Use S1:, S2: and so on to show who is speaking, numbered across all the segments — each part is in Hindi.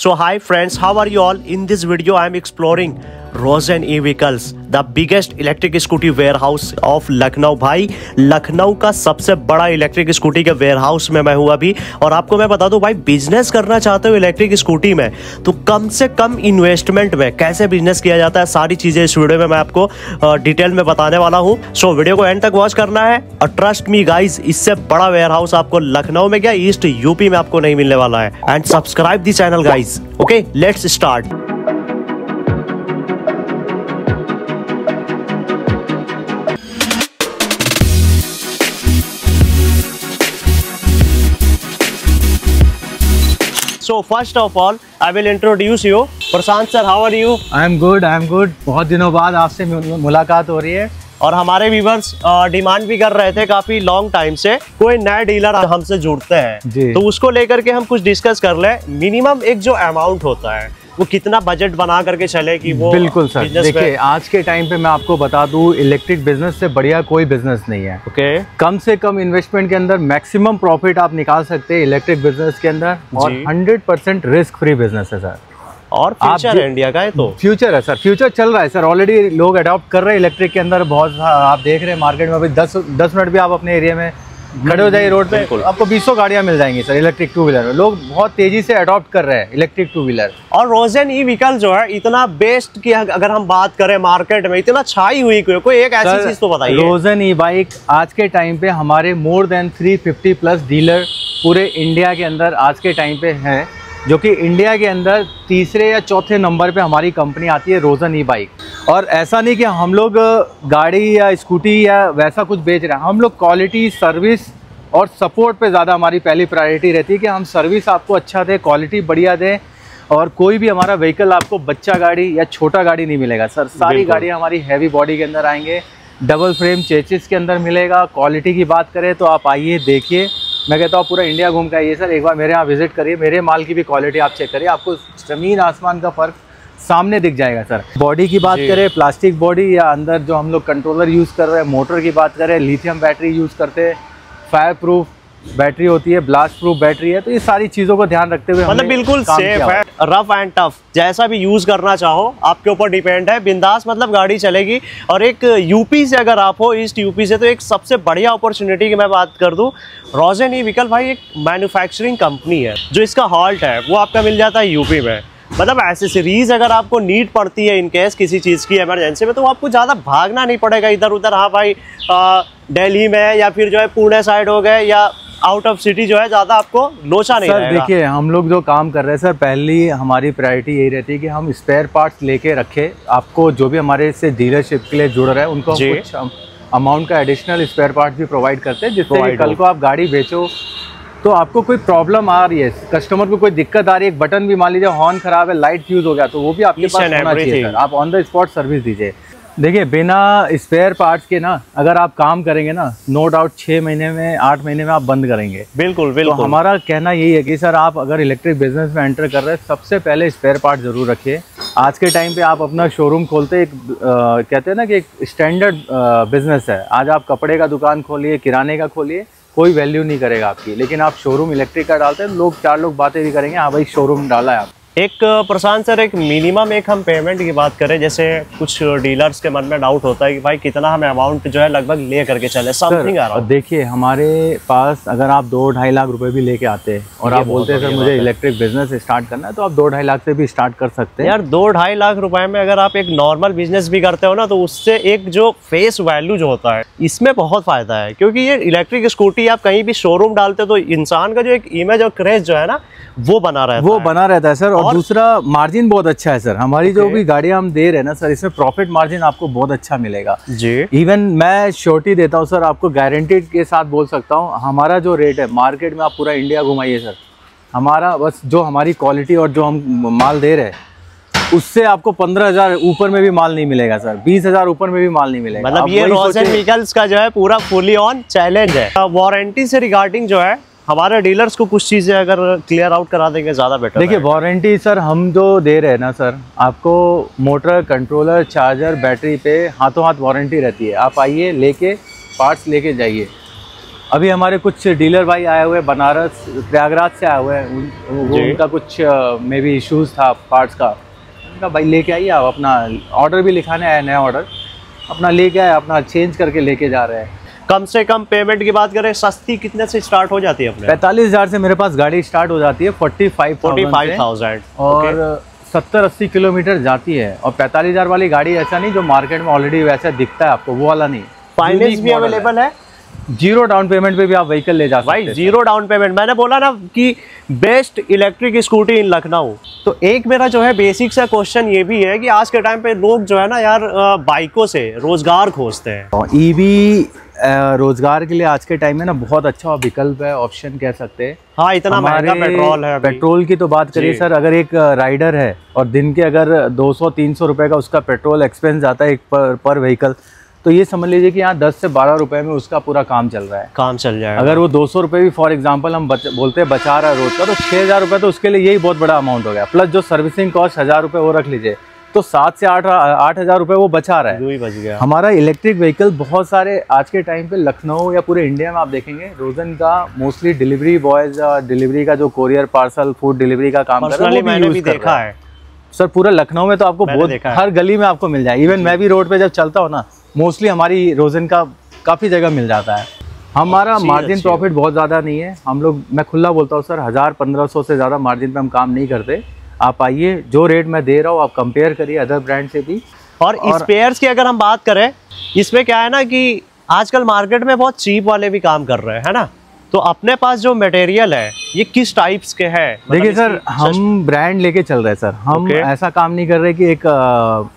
S1: So hi friends, how are you all? In this video I am exploring Rojan e vehicles the biggest electric scooty warehouse of Lucknow भाई लखनऊ का सबसे बड़ा इलेक्ट्रिक स्कूटी के वेयर हाउस में मैं हूँ अभी। और आपको मैं बता दूँ, भाई बिज़नेस करना चाहते हो इलेक्ट्रिक स्कूटी में तो कम से कम इन्वेस्टमेंट में कैसे बिज़नेस किया जाता है, सारी चीज़ें इस वीडियो में मैं आपको डिटेल में बताने वाला हूँ। सो वीडियो को एंड तक वॉच करना है। और ट्रस्ट मी गाइज़ इससे बड़ा वेयर हाउस आपको लखनऊ में क्या ईस्ट यूपी में आपको नहीं मिलने वाला है। And subscribe the channel guys okay let's start So first of all, I will introduce you. Prashant sir, how are you?
S2: I am good, I am good. बहुत दिनों बाद आपसे मुलाकात हो रही है
S1: और हमारे व्यूवर्स डिमांड भी कर रहे थे काफ़ी लॉन्ग टाइम से कोई नया डीलर हमसे जुड़ते हैं तो उसको लेकर के हम कुछ डिस्कस कर ले मिनिमम एक जो अमाउंट होता है वो कितना बजट बना करके चले कि वो
S2: बिल्कुल सर। देखिए आज के टाइम पे मैं आपको बता दूँ इलेक्ट्रिक बिज़नेस से बढ़िया कोई बिज़नेस नहीं है।
S1: Okay okay.
S2: कम से कम इन्वेस्टमेंट के अंदर मैक्सिमम प्रॉफिट आप निकाल सकते हैं इलेक्ट्रिक बिज़नेस के अंदर और hundred percent risk free business है सर।
S1: और फ्यूचर है इंडिया का है तो।
S2: फ्यूचर है सर। फ्यूचर चल रहा है सर। ऑलरेडी लोग अडॉप्ट कर रहे हैं इलेक्ट्रिक के अंदर बहुत आप देख रहे हैं मार्केट में अभी दस दस मिनट भी आप अपने एरिया में खड़े हो जाइए रोड पे। आपको बीसों गाड़ियाँ मिल जाएँगी सर इलेक्ट्रिक टू व्हीलर में लोग बहुत तेज़ी से अडॉप्ट कर रहे हैं इलेक्ट्रिक टू व्हीलर
S1: और रोजन ई व्हीकल जो है इतना बेस्ट की अगर हम बात करें मार्केट में इतना छाई हुई कोई एक ऐसी चीज़ तो बताइए।
S2: रोजन ई बाइक आज के टाइम पे हमारे मोर देन 350 प्लस डीलर पूरे इंडिया के अंदर आज के टाइम पे हैं। जो कि इंडिया के अंदर तीसरे या चौथे नंबर पे हमारी कंपनी आती है रोज़न ई बाइक और ऐसा नहीं कि हम लोग गाड़ी या स्कूटी या वैसा कुछ बेच रहे हैं। हम लोग क्वालिटी सर्विस और सपोर्ट पे ज़्यादा हमारी पहली प्रायोरिटी रहती है कि हम सर्विस आपको अच्छा दें क्वालिटी बढ़िया दें और कोई भी हमारा व्हीकल आपको बच्चा गाड़ी या छोटा गाड़ी नहीं मिलेगा। सर सारी गाड़ियाँ हमारी हैवी बॉडी के अंदर आएँगे डबल फ्रेम चेचिस के अंदर मिलेगा। क्वालिटी की बात करें तो आप आइए देखिए। मैं कहता हूँ पूरा इंडिया घूम के आइए सर एक बार मेरे यहाँ विज़िट करिए मेरे माल की भी क्वालिटी आप चेक करिए आपको ज़मीन आसमान का फ़र्क सामने दिख जाएगा सर। बॉडी की बात करें प्लास्टिक बॉडी या अंदर जो हम लोग कंट्रोलर यूज़ कर रहे हैं मोटर की बात करें लिथियम बैटरी यूज़ करते हैं फायर प्रूफ बैटरी होती है ब्लास्ट प्रूफ बैटरी है तो ये सारी चीज़ों को ध्यान रखते हुए
S1: मतलब बिल्कुल सेफ़ है रफ एंड टफ जैसा भी यूज़ करना चाहो आपके ऊपर डिपेंड है। बिंदास मतलब गाड़ी चलेगी और एक यूपी से अगर आप हो ईस्ट यूपी से तो एक सबसे बढ़िया अपॉर्चुनिटी की मैं बात कर दूँ रोजन ई व्हीकल भाई एक मैन्युफैक्चरिंग कंपनी है जो इसका हॉल्ट है वो आपका मिल जाता है यूपी में। मतलब एसेसरीज अगर आपको नीड पड़ती है इनकेस किसी चीज़ की इमरजेंसी में तो आपको ज़्यादा भागना नहीं पड़ेगा इधर उधर हाँ भाई दिल्ली में या फिर जो है पुणे साइड हो गए या आउट ऑफ़ सिटी जो है ज़्यादा आपको लोचा नहीं
S2: सर देखिए हम लोग जो काम कर रहे हैं सर पहली हमारी प्रायोरिटी यही रहती है कि हम स्पेयर पार्ट्स लेके रखे। आपको जो भी हमारे से डीलरशिप के लिए जुड़ रहे हैं उनको कुछ अमाउंट का एडिशनल स्पेयर पार्ट भी प्रोवाइड करते हैं जिससे कल को आप गाड़ी बेचो। तो आपको कोई प्रॉब्लम आ रही है कस्टमर को कोई दिक्कत आ रही है एक बटन भी मान लीजिए हॉर्न खराब है लाइट फ्यूज हो गया तो वो भी आपके पास होना चाहिए सर आप ऑन द स्पॉट सर्विस दीजिए। देखिए बिना स्पेयर पार्ट्स के ना अगर आप काम करेंगे ना नो डाउट छः महीने में आठ महीने में आप बंद करेंगे।
S1: बिल्कुल बिल्कुल। तो
S2: हमारा कहना यही है कि सर आप अगर इलेक्ट्रिक बिज़नेस में एंटर कर रहे हैं सबसे पहले स्पेयर पार्ट ज़रूर रखिए। आज के टाइम पे आप अपना शोरूम खोलते एक आ, कहते हैं ना कि एक स्टैंडर्ड बिज़नेस है। आज आप कपड़े का दुकान खोलिए किराने का खोलिए कोई वैल्यू नहीं करेगा आपकी। लेकिन आप शोरूम इलेक्ट्रिक का डालते हैं लोग चार लोग बातें भी करेंगे हाँ भाई शोरूम डाला है आप
S1: एक प्रशांत सर एक मिनिमम एक हम पेमेंट की बात करें जैसे कुछ डीलर्स के मन में डाउट होता है कि भाई कितना हमें अमाउंट जो है लगभग ले करके चले। समथिंग आ रहा
S2: देखिए हमारे पास अगर आप दो ढाई लाख रुपए भी लेके आते हैं और आप बोलते हैं सर मुझे इलेक्ट्रिक बिज़नेस स्टार्ट करना है तो आप दो ढाई लाख से भी स्टार्ट कर सकते हैं।
S1: यार दो ढाई लाख रुपए में अगर आप एक नॉर्मल बिज़नेस भी करते हो ना तो उससे एक जो फेस वैल्यू जो होता है इसमें बहुत फ़ायदा है। क्योंकि ये इलेक्ट्रिक स्कूटी आप कहीं भी शोरूम डालते हो तो इंसान का जो एक इमेज और क्रेज जो है ना वो बना रहता
S2: वो बना रहता है सर और दूसरा मार्जिन बहुत अच्छा है सर। हमारी जो भी गाड़ियाँ हम दे रहे हैं ना सर इसमें प्रॉफिट मार्जिन आपको बहुत अच्छा मिलेगा।
S1: जी।
S2: इवन मैं श्योरिटी देता हूँ सर आपको गारंटी के साथ बोल सकता हूँ हमारा जो रेट है मार्केट में आप पूरा इंडिया घुमाइए सर। हमारा बस जो हमारी क्वालिटी और जो हम माल दे रहे हैं उससे आपको पंद्रह हज़ार ऊपर में भी माल नहीं मिलेगा सर। बीस हज़ार ऊपर में भी माल नहीं मिलेगा।
S1: मतलब ये व्हीकल्स का जो है पूरा फुली ऑन चैलेंज है। वारंटी से रिगार्डिंग जो है हमारे डीलर्स को कुछ चीज़ें अगर क्लियर आउट करा देंगे ज़्यादा बेटर
S2: देखिए वारंटी सर हम जो दे रहे हैं ना सर आपको मोटर कंट्रोलर चार्जर बैटरी पे हाथों हाथ वारंटी रहती है। आप आइए लेके पार्ट्स लेके जाइए। अभी हमारे कुछ डीलर भाई आए हुए बनारस प्रयागराज से आए हुए हैं। उन, उनका कुछ मे बी इशूज़ था पार्ट्स का। उनका भाई लेके आइए आप अपना ऑर्डर भी लिखाने आए नया ऑर्डर अपना लेके आए अपना चेंज करके लेके जा रहे हैं।
S1: कम से कम पेमेंट की बात करें सस्ती कितने से स्टार्ट हो जाती है अपने?
S2: पैंतालीस हज़ार से मेरे पास गाड़ी स्टार्ट हो जाती है forty five
S1: forty five thousand
S2: और सत्तर अस्सी किलोमीटर जाती है। और पैंतालीस हज़ार वाली गाड़ी ऐसा नहीं जो मार्केट में ऑलरेडी वैसा दिखता है आपको वो वाला नहीं।
S1: फाइनेंस भी अवेलेबल है।
S2: ज़ीरो डाउन पेमेंट पे भी आप व्हीकल ले जा
S1: भाई
S2: हैं
S1: ज़ीरो डाउन पेमेंट मैंने बोला ना कि best electric scooty in Lucknow तो एक मेरा जो है बेसिक सा क्वेश्चन ये भी है कि आज के टाइम पे लोग जो है ना यार बाइकों से रोज़गार खोजते हैं।
S2: ईवी रोज़गार के लिए आज के टाइम में ना बहुत अच्छा विकल्प है ऑप्शन कह सकते हैं।
S1: हाँ इतना महँगा पेट्रोल है
S2: पेट्रोल की तो बात करिए सर अगर एक राइडर है और दिन के अगर 200-300 रुपए का उसका पेट्रोल एक्सपेंस जाता है एक पर पर व्हीकल तो ये समझ लीजिए कि यहाँ 10 से 12 रुपए में उसका पूरा काम चल रहा है।
S1: काम चल जाएगा।
S2: अगर वो 200 रुपए भी फॉर एग्ज़ाम्पल हम बच, बोलते हैं बचा रहा है रोज का तो 6000 रुपए तो उसके लिए यही बहुत बड़ा अमाउंट हो गया। प्लस जो सर्विसिंग कॉस्ट हज़ार रुपए वो रख लीजिए। तो सात से आठ आठ हज़ार रुपए वो बचा रहा है।
S1: ही बच गया।
S2: हमारा इलेक्ट्रिक व्हीकल बहुत सारे आज के टाइम पे लखनऊ या पूरे इंडिया में आप देखेंगे रोजन का मोस्टली डिलीवरी बॉयज़ डिलीवरी का जो कोरियर पार्सल फ़ूड डिलीवरी का काम कर रहा है
S1: मैंने भी देखा
S2: है। सर पूरा लखनऊ में तो आपको बहुत। हर गली में आपको मिल जाए। इवन मैं भी रोड पे जब चलता हूँ ना मोस्टली हमारी रोजन का काफ़ी जगह मिल जाता है। हमारा मार्जिन प्रॉफिट बहुत ज़्यादा नहीं है। हम लोग मैं खुला बोलता हूँ सर हज़ार पंद्रह सौ से ज़्यादा मार्जिन पे हम काम नहीं करते। आप आइए जो रेट मैं दे रहा हूँ आप कंपेयर करिए अदर ब्रांड से भी।
S1: और स्पेयर्स की अगर हम बात करें इसमें क्या है ना कि आजकल मार्केट में बहुत चीप वाले भी काम कर रहे हैं है ना? तो अपने पास जो मटेरियल है ये किस टाइप्स के हैं? मतलब
S2: देखिए सर हम ब्रांड लेके चल रहे हैं सर। हम
S1: Okay.
S2: ऐसा काम नहीं कर रहे कि एक अ,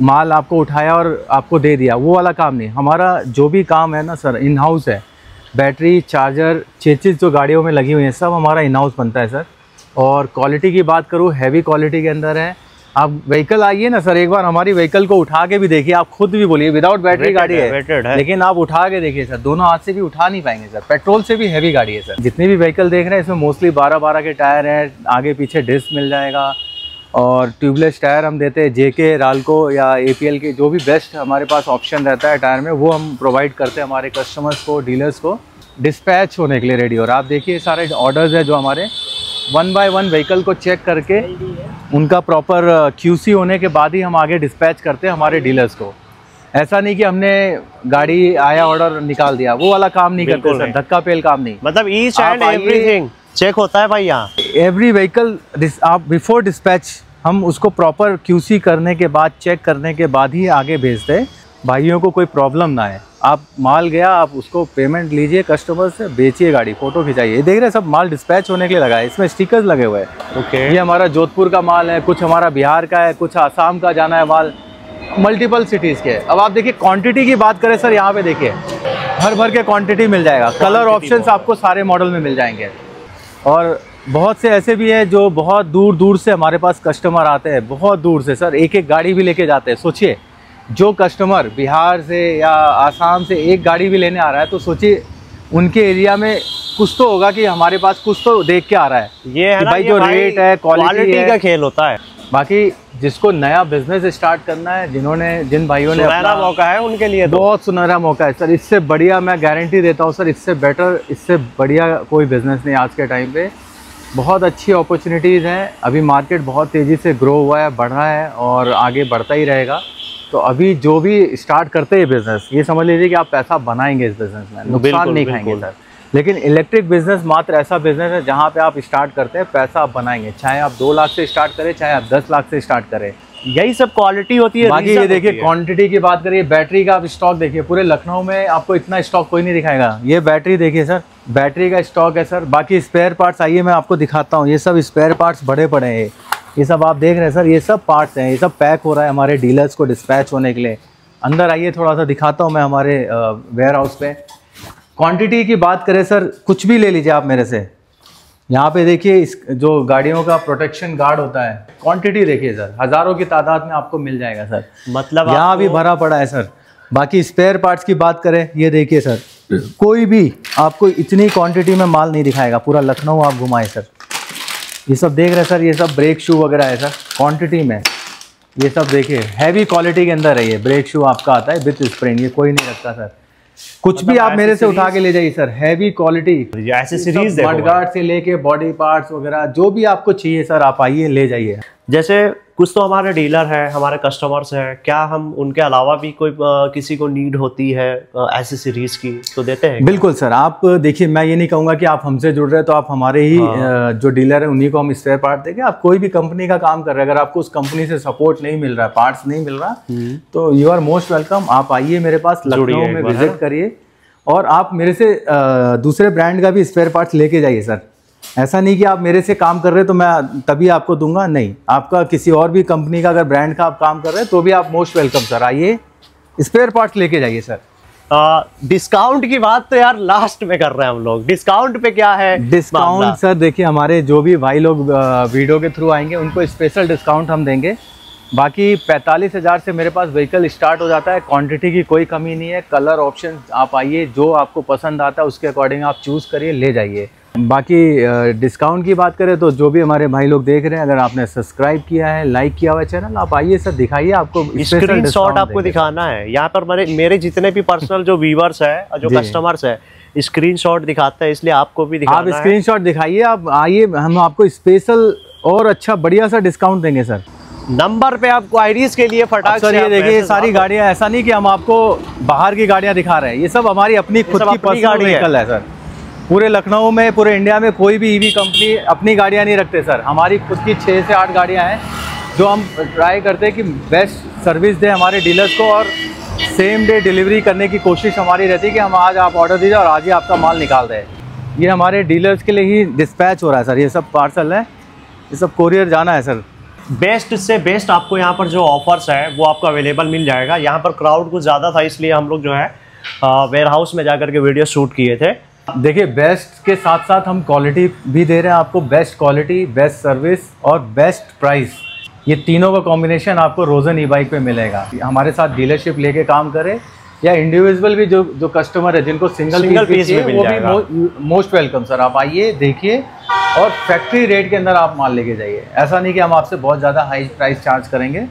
S2: माल आपको उठाया और आपको दे दिया। वो वाला काम नहीं। हमारा जो भी काम है ना सर इन हाउस है। बैटरी चार्जर चेचिस जो गाड़ियों में लगी हुई हैं सब हमारा इन हाउस बनता है सर। और क्वालिटी की बात करूँ हैवी क्वालिटी के अंदर है। आप व्हीकल आइए ना सर एक बार हमारी व्हीकल को उठा के भी देखिए आप खुद भी बोलिए विदाउट बैटरी गाड़ी
S1: है,
S2: है।
S1: है।
S2: लेकिन आप उठा के देखिए सर दोनों हाथ से भी उठा नहीं पाएँगे सर पेट्रोल से भी हैवी गाड़ी है सर जितनी भी व्हीकल देख रहे हैं इसमें मोस्टली बारह बारह के टायर हैं आगे पीछे डिस्क मिल जाएगा। और ट्यूबलेस टायर हम देते हैं जेके रालको या एपीएल के जो भी बेस्ट हमारे पास ऑप्शन रहता है टायर में वो हम प्रोवाइड करते हैं हमारे कस्टमर्स को डीलर्स को डिस्पैच होने के लिए रेडी और आप देखिए सारे ऑर्डर्स हैं जो हमारे वन बाय वन व्हीकल को चेक करके उनका प्रॉपर क्यूसी होने के बाद ही हम आगे डिस्पैच करते हैं हमारे डीलर्स को। ऐसा नहीं कि हमने गाड़ी आया ऑर्डर निकाल दिया। वो वाला काम नहीं करते सर धक्का पेल काम नहीं।
S1: मतलब ईच एंड एवरीथिंग चेक होता है भाई यहाँ।
S2: एवरी व्हीकल आप बिफोर डिस्पैच हम उसको प्रॉपर क्यूसी करने के बाद चेक करने के बाद ही आगे भेजते हैं। भाइयों को कोई प्रॉब्लम ना है आप माल गया आप उसको पेमेंट लीजिए कस्टमर से बेचिए गाड़ी फ़ोटो खिंचाइए। देख रहे हैं सब माल डिस्पैच होने के लिए लगा है। इसमें स्टिकर्स लगे हुए हैं।
S1: ओके
S2: ये हमारा जोधपुर का माल है कुछ हमारा बिहार का है कुछ आसाम का जाना है माल। मल्टीपल सिटीज़ के। अब आप देखिए क्वांटिटी की बात करें सर यहाँ पे देखिए। भर भर के क्वांटिटी मिल जाएगा। कलर ऑप्शन आपको सारे मॉडल में मिल जाएँगे। और बहुत से ऐसे भी हैं जो बहुत दूर दूर से हमारे पास कस्टमर आते हैं। बहुत दूर से सर एक एक गाड़ी भी लेके जाते हैं। सोचिए जो कस्टमर बिहार से या आसाम से एक गाड़ी भी लेने आ रहा है तो सोचिए उनके एरिया में कुछ तो होगा कि हमारे पास कुछ तो देख के आ रहा है।
S1: ये है ना
S2: भाई
S1: ये
S2: जो रेट है क्वालिटी
S1: क्वालिटी का खेल होता है।
S2: बाकी जिसको नया बिज़नेस स्टार्ट करना है जिन्होंने जिन भाइयों ने
S1: सुनहरा मौका है उनके लिए तो।
S2: बहुत सुनहरा मौका है। सर इससे बढ़िया मैं गारंटी देता हूँ सर इससे बेटर इससे बढ़िया कोई बिज़नेस नहीं आज के टाइम पे। बहुत अच्छी अपॉर्चुनिटीज़ हैं। अभी मार्केट बहुत तेज़ी से ग्रो हुआ है बढ़ रहा है और आगे बढ़ता ही रहेगा। तो अभी जो भी स्टार्ट करते हैं बिज़नेस ये समझ लीजिए कि आप पैसा बनाएँगे इस बिज़नेस में। नुकसान नहीं खाएँगे सर लेकिन इलेक्ट्रिक बिज़नेस मात्र ऐसा बिज़नेस है जहाँ पे आप स्टार्ट करते हैं पैसा आप बनाएँगे। चाहे आप दो लाख से स्टार्ट करें चाहे आप दस लाख से स्टार्ट करें।
S1: यही सब क्वालिटी होती है
S2: बाकी ये देखिए क्वांटिटी की बात करिए बैटरी का आप स्टॉक देखिए पूरे लखनऊ में आपको इतना स्टॉक कोई नहीं दिखाएगा। ये बैटरी देखिए सर बैटरी का स्टॉक है सर बाकी स्पेयर पार्ट्स आइए मैं आपको दिखाता हूँ। ये सब स्पेयर पार्ट्स बड़े पड़े हैं। ये सब आप देख रहे हैं सर ये सब पार्ट्स हैं ये सब पैक हो रहा है हमारे डीलर्स को डिस्पैच होने के लिए। अंदर आइए थोड़ा सा दिखाता हूँ मैं हमारे वेयर हाउस पे। क्वांटिटी की बात करें सर कुछ भी ले लीजिए आप मेरे से। यहाँ पे देखिए इस जो गाड़ियों का प्रोटेक्शन गार्ड होता है क्वांटिटी देखिए सर हज़ारों की तादाद में आपको मिल जाएगा सर।
S1: मतलब
S2: यहाँ भी भरा पड़ा है सर। बाकी स्पेयर पार्ट्स की बात करें ये देखिए सर कोई भी आपको इतनी क्वांटिटी में माल नहीं दिखाएगा। पूरा लखनऊ आप घुमाए सर। ये सब देख रहे हैं सर ये सब ब्रेक शू वगैरह है सर क्वांटिटी में। ये सब देखिए हैवी क्वालिटी के अंदर है ये ब्रेक शू आपका आता है विथ स्प्रिंग ये कोई नहीं रखता सर। कुछ
S1: मतलब भी
S2: आप मेरे से उठा के ले जाइए sir heavy quality
S1: accessories series
S2: mudguard से लेके बॉडी पार्ट्स वगैरह जो भी आपको चाहिए सर आप आइए ले जाइए।
S1: जैसे कुछ तो हमारे डीलर हैं हमारे कस्टमर्स हैं क्या हम उनके अलावा भी कोई अ, किसी को नीड होती है ऐसी सीरीज़ की? तो देते हैं
S2: बिल्कुल सर आप देखिए मैं ये नहीं कहूँगा कि आप हमसे जुड़ रहे हैं तो आप हमारे ही
S1: हाँ।
S2: जो डीलर है उन्हीं को हम स्पेयर पार्ट देंगे। आप कोई भी कंपनी का काम कर रहे हैं अगर आपको उस कंपनी से सपोर्ट नहीं मिल रहा है पार्ट्स नहीं मिल रहा तो यू आर मोस्ट वेलकम आप आइए मेरे पास लखनऊ में विज़िट करिए और आप मेरे से दूसरे ब्रांड का भी स्पेयर पार्ट्स लेके जाइए सर। ऐसा नहीं कि आप मेरे से काम कर रहे हैं तो मैं तभी आपको दूँगा? नहीं। आपका किसी और भी कंपनी का अगर ब्रांड का आप काम कर रहे हैं तो भी आप मोस्ट वेलकम सर। आइए। स्पेयर पार्ट्स लेके जाइए सर।
S1: डिस्काउंट की बात तो यार लास्ट में कर रहे हैं हम लोग। डिस्काउंट पे क्या है?
S2: डिस्काउंट सर देखिए हमारे जो भी भाई लोग वीडियो के थ्रू आएँगे उनको स्पेशल डिस्काउंट हम देंगे। बाकी पैंतालीस हज़ार से मेरे पास व्हीकल स्टार्ट हो जाता है। क्वांटिटी की कोई कमी नहीं है। कलर ऑप्शन आप आइए जो आपको पसंद आता है उसके अकॉर्डिंग आप चूज़ करिए ले जाइए। बाकी डिस्काउंट की बात करें तो जो भी हमारे भाई लोग देख रहे हैं अगर आपने सब्सक्राइब किया है लाइक किया हुआ है चैनल आप आइए सर दिखाइए आपको
S1: स्क्रीन शॉट आपको दिखाना है। यहाँ पर मेरे मेरे जितने भी पर्सनल जो व्यूवर्स है और जो। कस्टमर्स है स्क्रीन शॉट दिखाते हैं इसलिए आपको भी
S2: आप
S1: दिखाना है।
S2: स्क्रीनशॉट दिखाइए आप आइए हम आपको स्पेशल और अच्छा बढ़िया सा डिस्काउंट देंगे सर।
S1: नंबर पे आपको आईडीज के लिए फटाक
S2: सर ये देखिए सारी। गाड़ियाँ ऐसा नहीं कि हम आपको बाहर की गाड़ियाँ दिखा रहे हैं। ये सब हमारी अपनी खुद की पर्सनल
S1: गाड़ी है
S2: सर। पूरे लखनऊ में, पूरे इंडिया में कोई भी ईवी कंपनी अपनी गाड़ियाँ नहीं रखते सर हमारी खुद की छः से आठ गाड़ियाँ हैं, जो हम ट्राई करते हैं कि बेस्ट सर्विस दें हमारे डीलर्स को और सेम डे डिलीवरी करने की कोशिश हमारी रहती है कि हम आज आप ऑर्डर दीजिए और आज ही आपका माल निकाल दें ये हमारे डीलर्स के लिए ही डिस्पैच हो रहा है सर ये सब पार्सल है। ये सब कोरियर जाना है सर
S1: बेस्ट से बेस्ट आपको यहाँ पर जो ऑफर्स है, वो आपको अवेलेबल मिल जाएगा। यहाँ पर क्राउड कुछ ज़्यादा था, इसलिए हम लोग जो है वेयर हाउस में जाकर के वीडियो शूट किए थे।
S2: देखिए बेस्ट के साथ साथ हम क्वालिटी भी दे रहे हैं आपको। बेस्ट क्वालिटी बेस्ट सर्विस और बेस्ट प्राइस ये तीनों का कॉम्बिनेशन आपको रोजन ई बाइक पे मिलेगा। हमारे साथ डीलरशिप लेके काम करें या इंडिविजुअल भी जो जो कस्टमर है जिनको सिंगल
S1: Single
S2: पीस
S1: मिल
S2: वो भी
S1: जाएगा।
S2: मोस्ट वेलकम सर आप आइए देखिए और फैक्ट्री रेट के अंदर आप माल लेके जाइए। ऐसा नहीं कि हम आपसे बहुत ज़्यादा हाई प्राइस चार्ज करेंगे।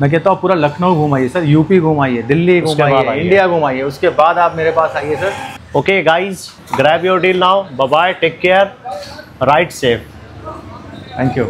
S2: मैं कहता हूँ पूरा लखनऊ घुमाइए सर यूपी घुमाइए दिल्ली घुमाइए इंडिया घुमाइए उसके बाद आप मेरे पास आइए sir.
S1: Okay guys grab your deal now bye take care ride safe
S2: thank you